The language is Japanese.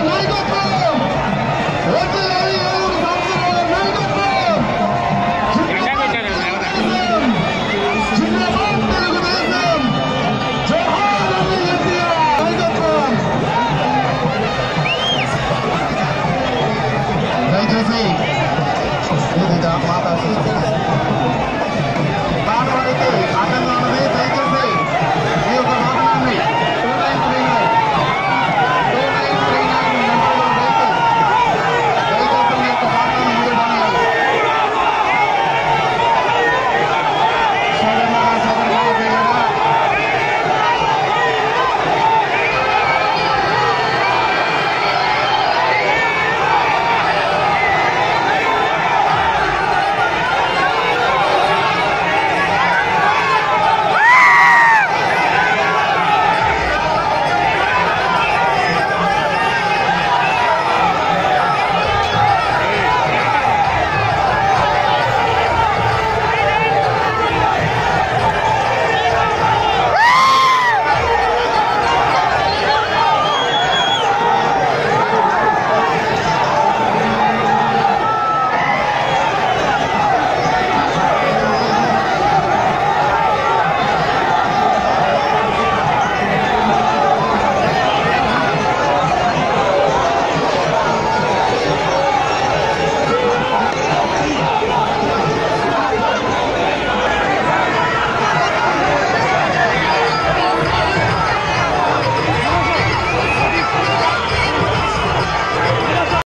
見事